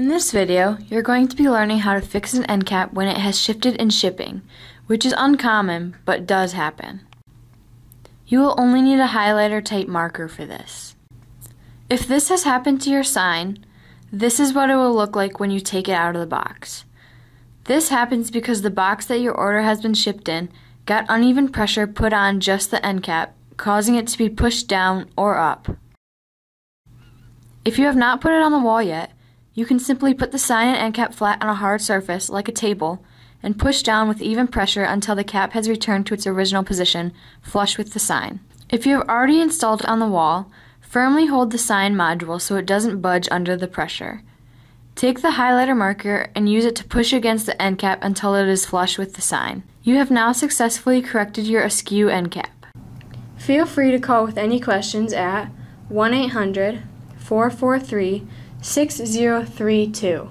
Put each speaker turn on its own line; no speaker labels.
In this video, you're going to be learning how to fix an end cap when it has shifted in shipping, which is uncommon but does happen. You will only need a highlighter type marker for this. If this has happened to your sign, this is what it will look like when you take it out of the box. This happens because the box that your order has been shipped in got uneven pressure put on just the end cap, causing it to be pushed down or up. If you have not put it on the wall yet, you can simply put the sign and end cap flat on a hard surface, like a table, and push down with even pressure until the cap has returned to its original position, flush with the sign. If you have already installed it on the wall, firmly hold the sign module so it doesn't budge under the pressure. Take the highlighter marker and use it to push against the end cap until it is flush with the sign. You have now successfully corrected your askew end cap. Feel free to call with any questions at 1 800 443 6032.